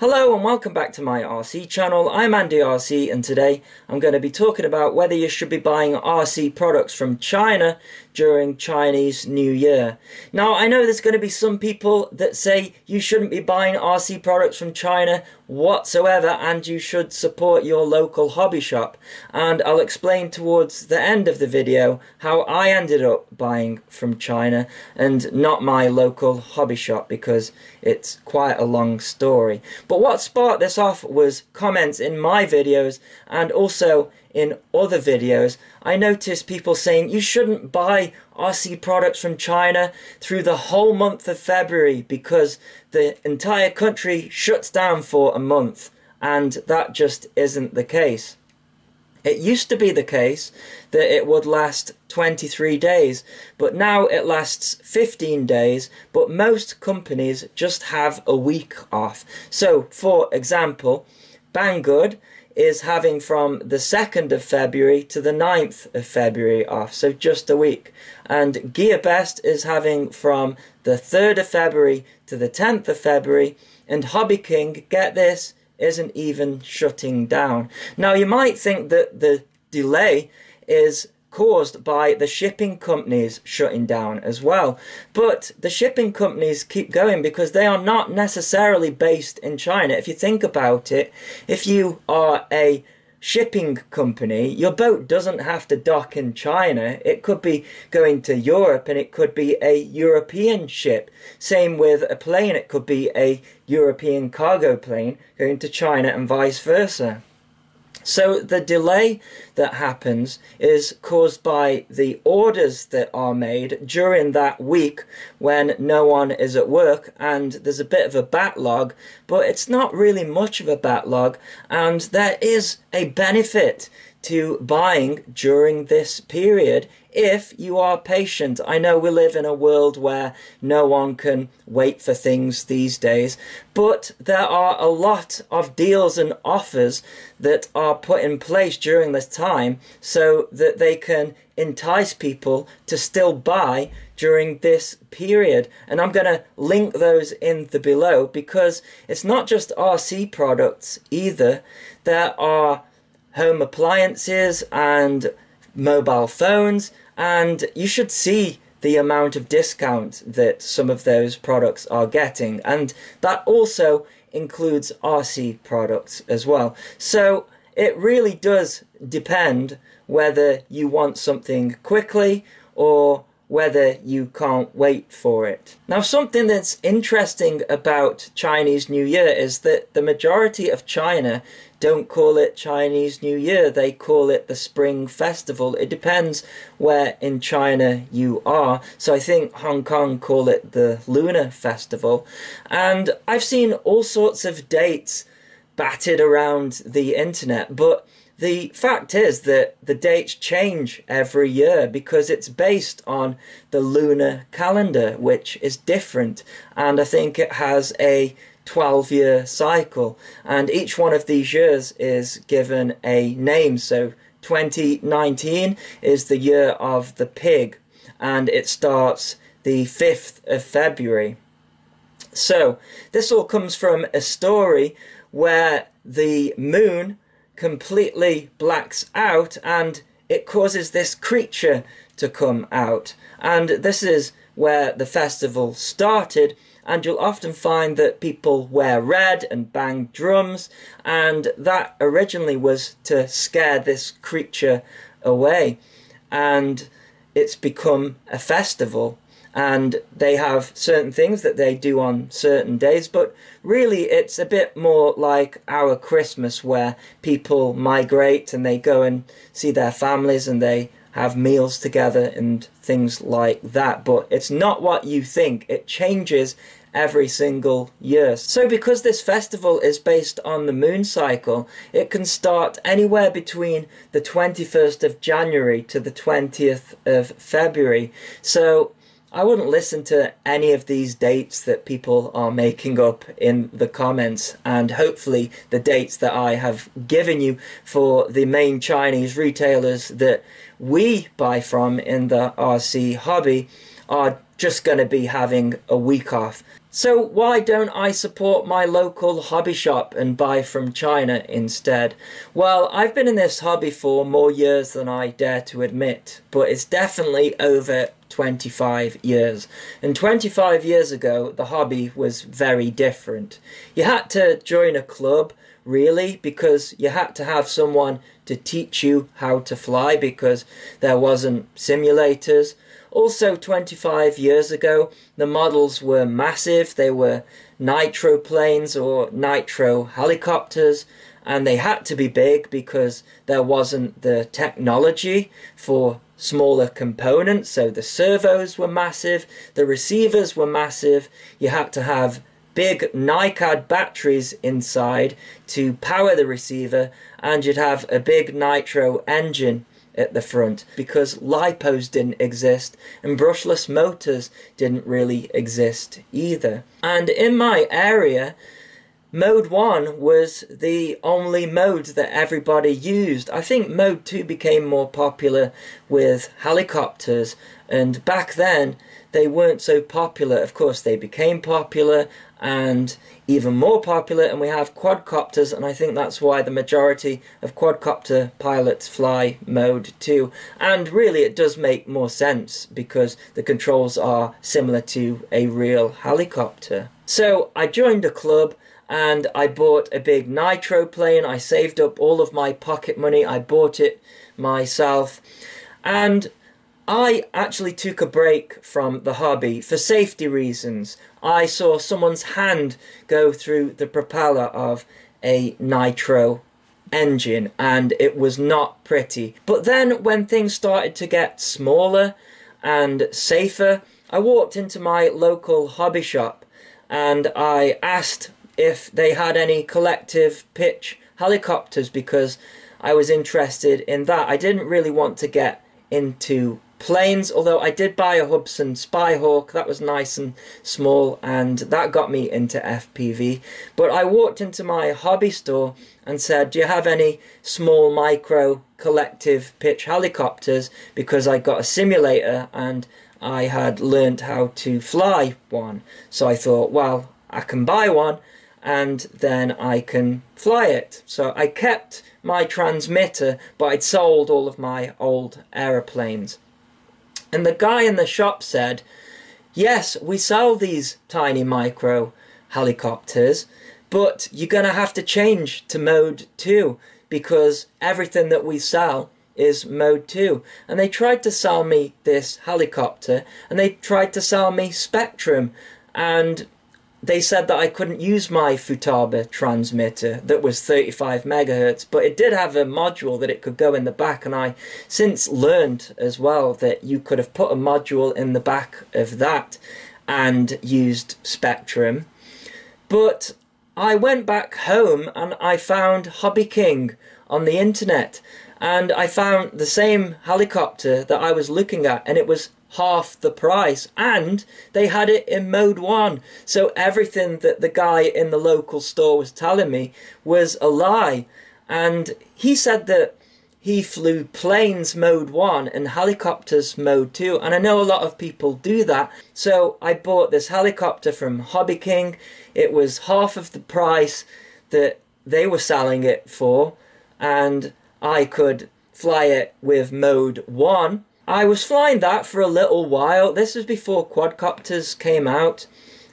Hello and welcome back to my RC channel. I'm Andy RC and today I'm going to be talking about whether you should be buying RC products from China during Chinese New Year. Now I know there's going to be some people that say you shouldn't be buying RC products from China whatsoever and you should support your local hobby shop and I'll explain towards the end of the video how I ended up buying from China and not my local hobby shop because it's quite a long story. But what sparked this off was comments in my videos and also in other videos. I noticed people saying you shouldn't buy RC products from China through the whole month of February because the entire country shuts down for a month and that just isn't the case. It used to be the case that it would last 23 days, but now it lasts 15 days, but most companies just have a week off. So, for example, Banggood is having from the 2nd of February to the 9th of February off, so just a week. And GearBest is having from the 3rd of February to the 10th of February, and Hobby King, get this, isn't even shutting down. Now, you might think that the delay is caused by the shipping companies shutting down as well. But the shipping companies keep going because they are not necessarily based in China. If you think about it, if you are a shipping company, your boat doesn't have to dock in China. It could be going to Europe and it could be a European ship. Same with a plane, it could be a European cargo plane going to China and vice versa. So the delay that happens is caused by the orders that are made during that week when no one is at work and there's a bit of a backlog, but it's not really much of a backlog and there is a benefit to buying during this period if you are patient. I know we live in a world where no one can wait for things these days, but there are a lot of deals and offers that are put in place during this time so that they can entice people to still buy during this period. And I'm going to link those in the below because it's not just RC products either. There are home appliances and mobile phones, and you should see the amount of discount that some of those products are getting, and that also includes RC products as well. So it really does depend whether you want something quickly or whether you can't wait for it. Now, something that's interesting about Chinese New Year is that the majority of China don't call it Chinese New Year, they call it the Spring Festival. It depends where in China you are. So I think Hong Kong call it the Lunar Festival. And I've seen all sorts of dates batted around the internet, but the fact is that the dates change every year because it's based on the lunar calendar, which is different, and I think it has a 12 year cycle, and each one of these years is given a name. So 2019 is the year of the pig, and it starts the 5th of February. So, this all comes from a story where the moon completely blacks out and it causes this creature to come out. And this is where the festival started. And you'll often find that people wear red and bang drums, and that originally was to scare this creature away. And it's become a festival and they have certain things that they do on certain days, but really it's a bit more like our Christmas where people migrate and they go and see their families and they have meals together and things like that. But it's not what you think, it changes every single year. So, because this festival is based on the moon cycle, it can start anywhere between the 21st of January to the 20th of February. So, I wouldn't listen to any of these dates that people are making up in the comments, and hopefully, the dates that I have given you for the main Chinese retailers that we buy from in the RC hobby are just going to be having a week off. So why don't I support my local hobby shop and buy from China instead? Well, I've been in this hobby for more years than I dare to admit, but it's definitely over 25 years. And 25 years ago, the hobby was very different. You had to join a club, really, because you had to have someone to teach you how to fly because there wasn't simulators also, 25 years ago, the models were massive. They were nitro planes or nitro helicopters, and they had to be big because there wasn't the technology for smaller components. So the servos were massive, the receivers were massive. You had to have big NiCad batteries inside to power the receiver, and you'd have a big nitro engine at the front because lipos didn't exist and brushless motors didn't really exist either. And in my area, Mode 1 was the only mode that everybody used. I think Mode 2 became more popular with helicopters, and back then they weren't so popular. Of course, they became popular and even more popular, and we have quadcopters, and I think that's why the majority of quadcopter pilots fly Mode 2. And really, it does make more sense because the controls are similar to a real helicopter. So I joined a club and I bought a big nitro plane. I saved up all of my pocket money, I bought it myself, and I actually took a break from the hobby for safety reasons. I saw someone's hand go through the propeller of a nitro engine and it was not pretty. But then when things started to get smaller and safer, I walked into my local hobby shop and I asked if they had any collective pitch helicopters because I was interested in that. I didn't really want to get into planes, although I did buy a Hubsan Spyhawk, that was nice and small, and that got me into FPV. But I walked into my hobby store and said, Do you have any small micro collective pitch helicopters? Because I got a simulator and I had learned how to fly one. So I thought, well, I can buy one and then I can fly it. So I kept my transmitter, but I'd sold all of my old aeroplanes. And the guy in the shop said, Yes, we sell these tiny micro helicopters, but you're going to have to change to mode 2 because everything that we sell is mode 2. And they tried to sell me this helicopter and they tried to sell me Spektrum and they said that I couldn't use my Futaba transmitter that was 35 megahertz, but it did have a module that it could go in the back, and I since learned as well that you could have put a module in the back of that and used Spektrum. But I went back home and I found Hobby King on the internet, and I found the same helicopter that I was looking at, and it was half the price and they had it in mode 1 so everything that the guy in the local store was telling me was a lie. And he said that he flew planes mode 1 and helicopters mode 2 and I know a lot of people do that. So I bought this helicopter from Hobby King. It was half of the price that they were selling it for. And I could fly it with mode 1 I was flying that for a little while. This was before quadcopters came out.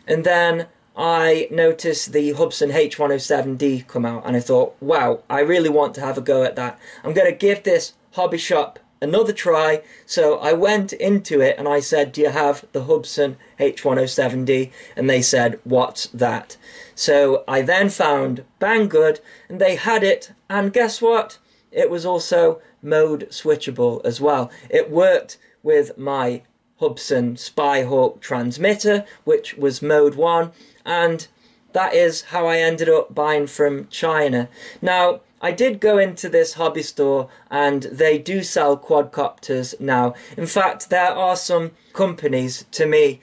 And then I noticed the Hubsan H107D come out and I thought, wow, I really want to have a go at that. I'm going to give this hobby shop another try. So I went into it and I said, do you have the Hubsan H107D? And they said, what's that? So I then found Banggood and they had it. And guess what? It was also mode switchable as well. It worked with my Hubsan Spyhawk transmitter, which was mode 1, and that is how I ended up buying from China. Now, I did go into this hobby store and they do sell quadcopters now. In fact, there are some companies to me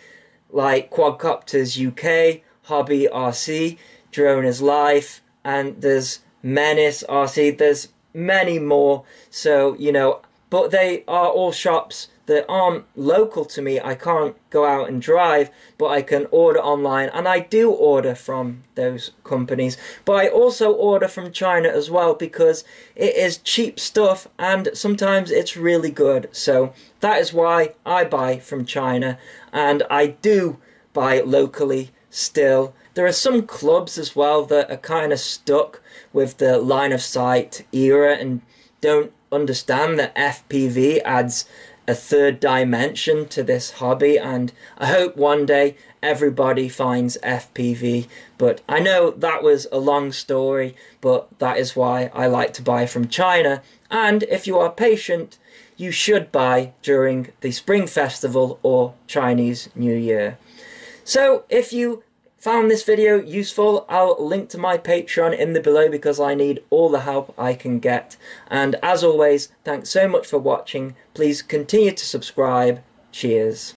like Quadcopters UK, Hobby RC, Droners Life, and there's Menace RC. There's many more. So, you know, but they are all shops that aren't local to me. I can't go out and drive, but I can order online, and I do order from those companies. But I also order from China as well because it is cheap stuff and sometimes it's really good. So that is why I buy from China, and I do buy locally still. There are some clubs as well that are kind of stuck with the line of sight era and don't understand that FPV adds a third dimension to this hobby and I hope one day everybody finds FPV but I know that was a long story but that is why I like to buy from China and if you are patient you should buy during the Spring Festival or Chinese New Year. So if you found this video useful, I'll link to my Patreon in the below because I need all the help I can get. And as always, thanks so much for watching. Please continue to subscribe. Cheers.